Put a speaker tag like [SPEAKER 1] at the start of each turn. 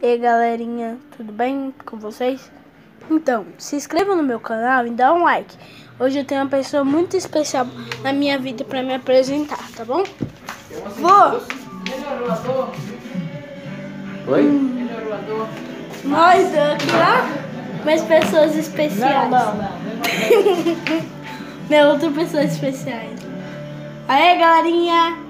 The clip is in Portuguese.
[SPEAKER 1] E aí galerinha, tudo bem com vocês? Então, se inscreva no meu canal e dá um like. Hoje eu tenho uma pessoa muito especial na minha vida para me apresentar, tá bom? Vou!
[SPEAKER 2] Oi?
[SPEAKER 1] Hum. Nós aqui lá, mais pessoas especiais.
[SPEAKER 2] Não, não, não.
[SPEAKER 1] não outra pessoa especiais. Aê galerinha!